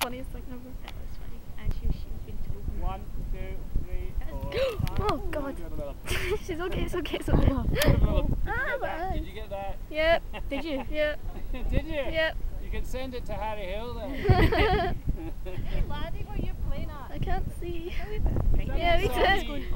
funniest thing ever. That was funny. And she, she's been told. One, two, three, four. oh god. she's okay, it's okay, it's okay. ah, Did you get that? Yep. Did you? Yep. Did you? Yep. You can send it to Harry Hill then. Are you playing at? I can't see. Yeah, we did.